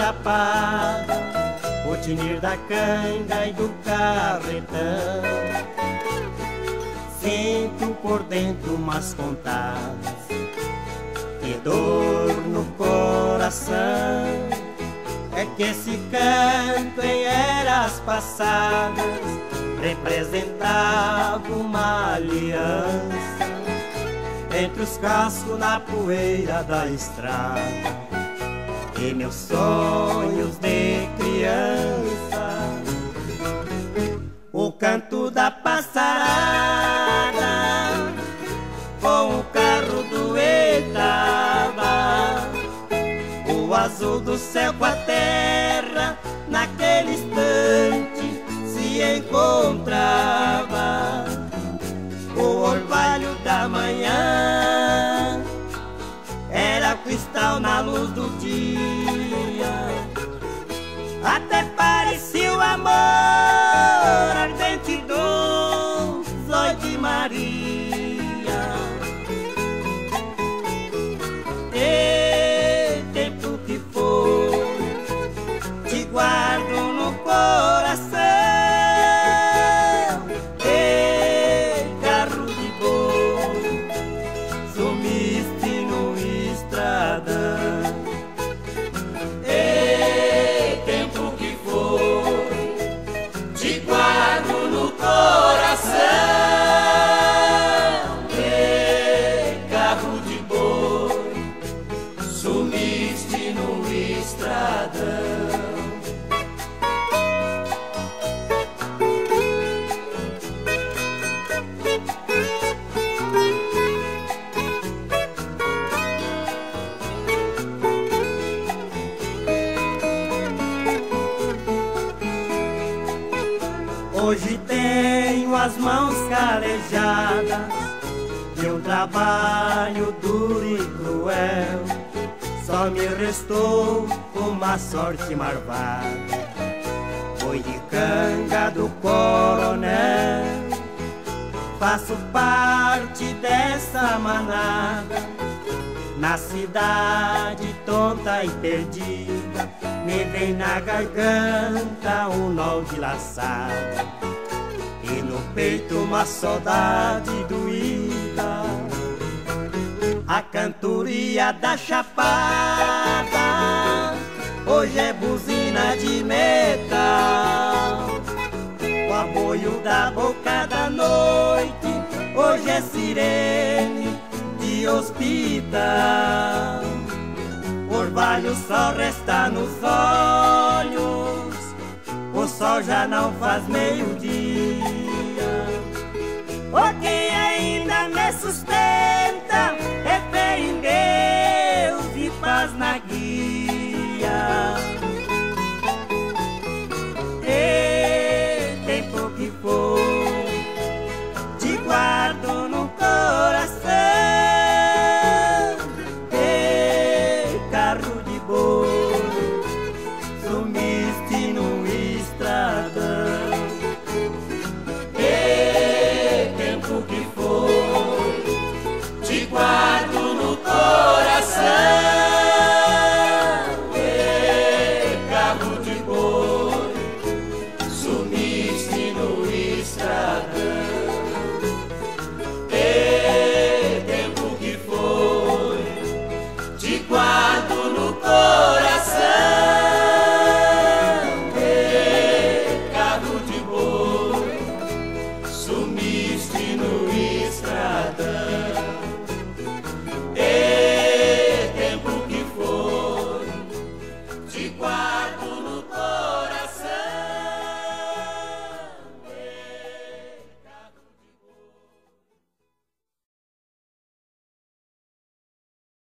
chapada, o tinir da canga e do carretão. Sinto por dentro umas contadas, que dor no coração. É que esse canto em eras passadas representava uma aliança entre os cascos na poeira da estrada e meus sonhos de criança. O canto da passarada com o carro do Etava, o azul do céu com a terra naquele instante se encontrava. Hoje tenho as mãos calejadas de um trabalho duro e cruel. Só me restou uma sorte marvada. Foi de canga do coronel. Faço parte dessa manada. Na cidade tonta e perdida, me vem na garganta um nó de laçada e no peito uma saudade doída. A cantoria da chapada hoje é buzina de metal. O aboio da boca da noite hoje é sirene de hospital. Orvalho só resta nos olhos, o sol já não faz meio-dia.